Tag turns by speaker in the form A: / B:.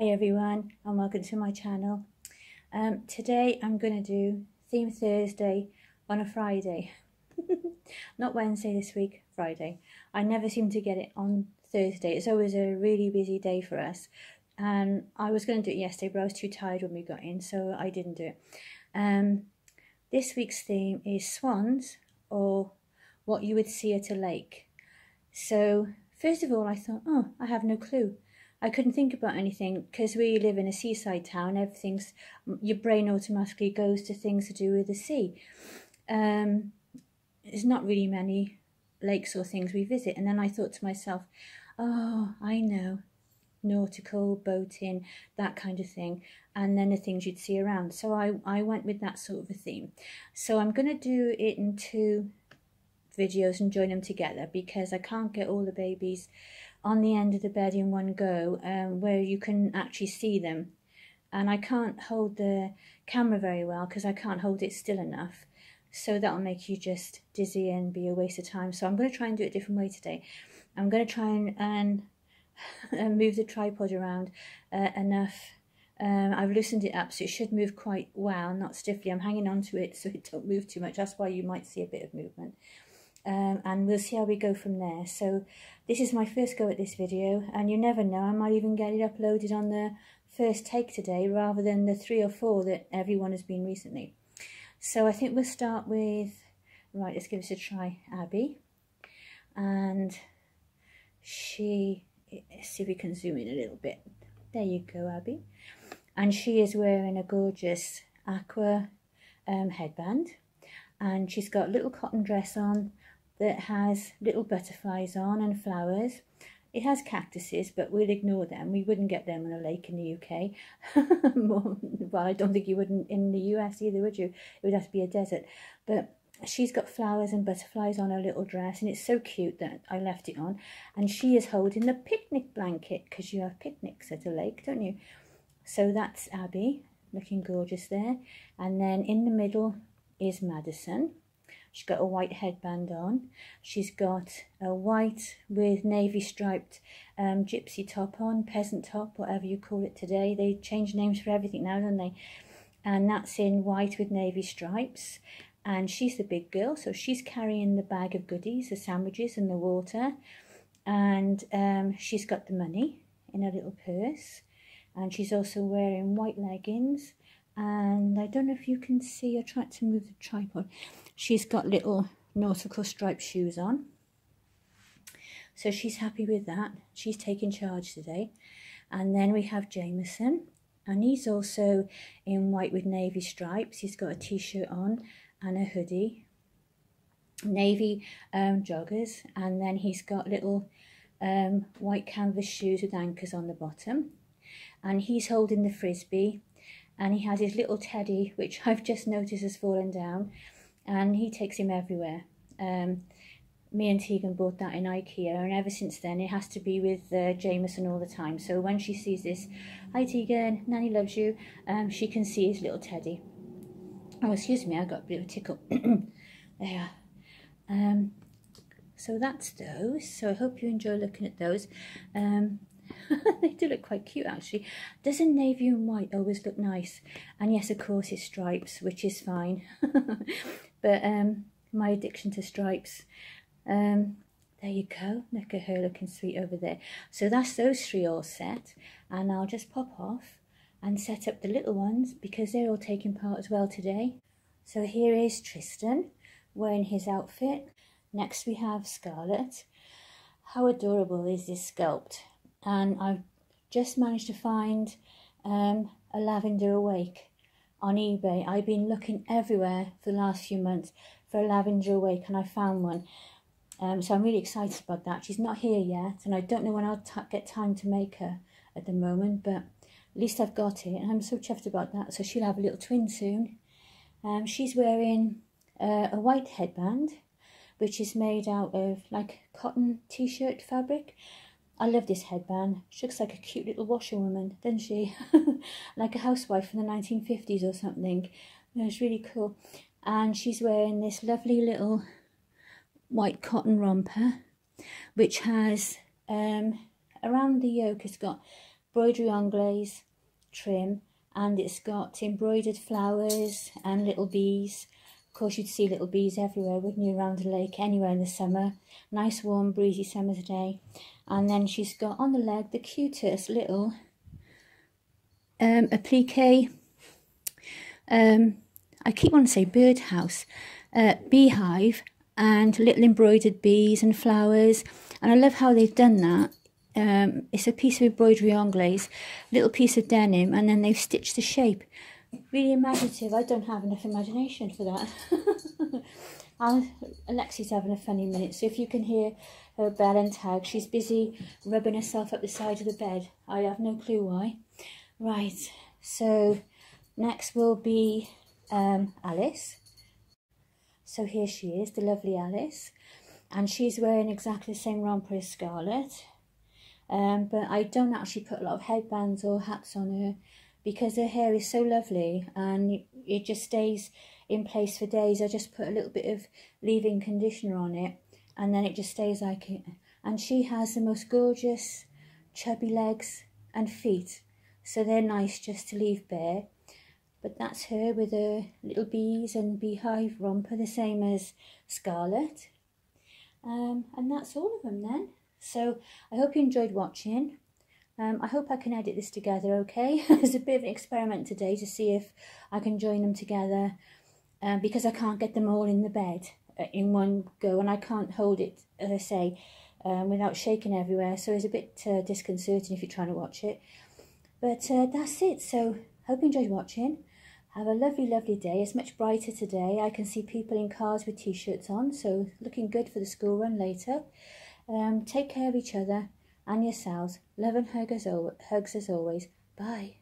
A: Hey everyone and welcome to my channel. Um, today I'm going to do Theme Thursday on a Friday. Not Wednesday this week, Friday. I never seem to get it on Thursday. It's always a really busy day for us. And I was going to do it yesterday but I was too tired when we got in so I didn't do it. Um, this week's theme is swans or what you would see at a lake. So first of all I thought, oh, I have no clue. I couldn't think about anything because we live in a seaside town. Everything's your brain automatically goes to things to do with the sea. Um, there's not really many lakes or things we visit, and then I thought to myself, "Oh, I know, nautical, boating, that kind of thing, and then the things you'd see around." So I I went with that sort of a theme. So I'm gonna do it in two videos and join them together because I can't get all the babies on the end of the bed in one go um, where you can actually see them. And I can't hold the camera very well because I can't hold it still enough. So that'll make you just dizzy and be a waste of time. So I'm going to try and do it a different way today. I'm going to try and, and move the tripod around uh, enough. Um, I've loosened it up so it should move quite well, not stiffly. I'm hanging on to it so it don't move too much. That's why you might see a bit of movement um, and we'll see how we go from there. So this is my first go at this video and you never know, I might even get it uploaded on the first take today rather than the three or four that everyone has been recently. So I think we'll start with, right, let's give this a try, Abby. And she, let's see if we can zoom in a little bit. There you go, Abby. And she is wearing a gorgeous aqua um, headband and she's got a little cotton dress on that has little butterflies on and flowers. It has cactuses, but we'll ignore them. We wouldn't get them on a lake in the UK. well, I don't think you would not in the US either, would you? It would have to be a desert. But she's got flowers and butterflies on her little dress, and it's so cute that I left it on. And she is holding the picnic blanket, because you have picnics at a lake, don't you? So that's Abby, looking gorgeous there. And then in the middle is Madison She's got a white headband on. She's got a white with navy striped um, gypsy top on, peasant top, whatever you call it today. They change names for everything now, don't they? And that's in white with navy stripes. And she's the big girl, so she's carrying the bag of goodies, the sandwiches and the water. And um, she's got the money in a little purse. And she's also wearing white leggings and I don't know if you can see, I tried to move the tripod. She's got little nautical striped shoes on. So she's happy with that. She's taking charge today. And then we have Jameson. And he's also in white with navy stripes. He's got a t-shirt on and a hoodie. Navy um, joggers. And then he's got little um, white canvas shoes with anchors on the bottom. And he's holding the frisbee and he has his little teddy, which I've just noticed has fallen down, and he takes him everywhere. Um, me and Tegan bought that in Ikea, and ever since then it has to be with uh, Jameson all the time. So when she sees this, hi Tegan, Nanny loves you, um, she can see his little teddy. Oh, excuse me, I got a bit of a tickle. there. Um, so that's those. So I hope you enjoy looking at those. Um, they do look quite cute actually. Doesn't navy and white always look nice? And yes, of course, it's stripes, which is fine. but um, my addiction to stripes. Um, there you go. Look at her looking sweet over there. So that's those three all set. And I'll just pop off and set up the little ones because they're all taking part as well today. So here is Tristan wearing his outfit. Next we have Scarlett. How adorable is this sculpt? And I've just managed to find um, a lavender awake on eBay. I've been looking everywhere for the last few months for a lavender awake and I found one. Um, so I'm really excited about that. She's not here yet and I don't know when I'll get time to make her at the moment, but at least I've got it and I'm so chuffed about that. So she'll have a little twin soon. Um, she's wearing uh, a white headband, which is made out of like cotton t-shirt fabric I love this headband. She looks like a cute little washerwoman, doesn't she? like a housewife from the 1950s or something. It's really cool. And she's wearing this lovely little white cotton romper, which has, um, around the yoke, it's got broderie anglaise trim and it's got embroidered flowers and little bees. Of course you'd see little bees everywhere, wouldn't you, around the lake, anywhere in the summer. Nice warm breezy summer's day. And then she's got on the leg the cutest little um, applique, um, I keep wanting to say birdhouse, uh, beehive and little embroidered bees and flowers. And I love how they've done that um, it's a piece of embroidery anglaise, little piece of denim, and then they've stitched the shape. Really imaginative. I don't have enough imagination for that. Alexi's having a funny minute, so if you can hear her bell and tag, she's busy rubbing herself up the side of the bed. I have no clue why. Right, so next will be um, Alice. So here she is, the lovely Alice. And she's wearing exactly the same romper as Scarlett. Um, but I don't actually put a lot of headbands or hats on her because her hair is so lovely and it just stays in place for days. I just put a little bit of leave-in conditioner on it and then it just stays like it. And she has the most gorgeous chubby legs and feet. So they're nice just to leave bare. But that's her with her little bees and beehive romper, the same as Scarlett. Um, and that's all of them then. So I hope you enjoyed watching. Um, I hope I can edit this together okay. it's a bit of an experiment today to see if I can join them together um, because I can't get them all in the bed uh, in one go and I can't hold it, as I say, um, without shaking everywhere. So it's a bit uh, disconcerting if you're trying to watch it. But uh, that's it. So hope you enjoyed watching. Have a lovely, lovely day. It's much brighter today. I can see people in cars with t-shirts on, so looking good for the school run later. Um, take care of each other and yourselves. Love and hugs as always. Bye.